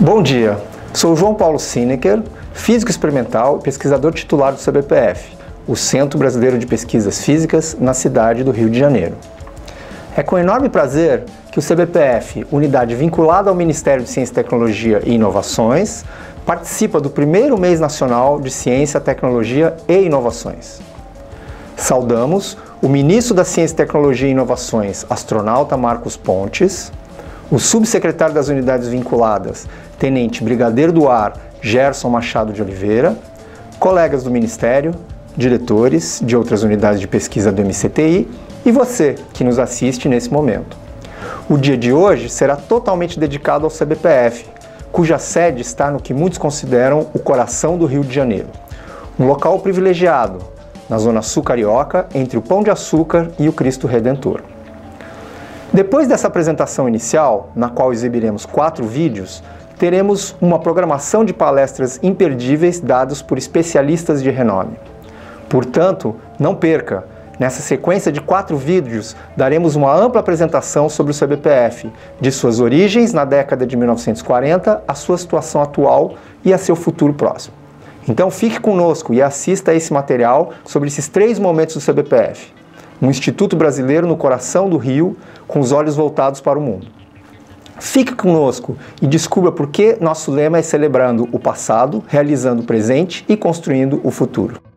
Bom dia, sou João Paulo Sineker, físico experimental e pesquisador titular do CBPF, o Centro Brasileiro de Pesquisas Físicas, na cidade do Rio de Janeiro. É com enorme prazer que o CBPF, unidade vinculada ao Ministério de Ciência, Tecnologia e Inovações, participa do primeiro mês nacional de Ciência, Tecnologia e Inovações. Saudamos o ministro da Ciência, Tecnologia e Inovações, astronauta Marcos Pontes, o subsecretário das unidades vinculadas, Tenente Brigadeiro do Ar Gerson Machado de Oliveira, colegas do Ministério, diretores de outras unidades de pesquisa do MCTI e você que nos assiste nesse momento. O dia de hoje será totalmente dedicado ao CBPF, cuja sede está no que muitos consideram o coração do Rio de Janeiro. Um local privilegiado, na zona sul carioca, entre o Pão de Açúcar e o Cristo Redentor. Depois dessa apresentação inicial, na qual exibiremos quatro vídeos, teremos uma programação de palestras imperdíveis dados por especialistas de renome. Portanto, não perca! Nessa sequência de quatro vídeos, daremos uma ampla apresentação sobre o CBPF, de suas origens na década de 1940, a sua situação atual e a seu futuro próximo. Então fique conosco e assista a esse material sobre esses três momentos do CBPF um Instituto Brasileiro no coração do Rio, com os olhos voltados para o mundo. Fique conosco e descubra por que nosso lema é celebrando o passado, realizando o presente e construindo o futuro.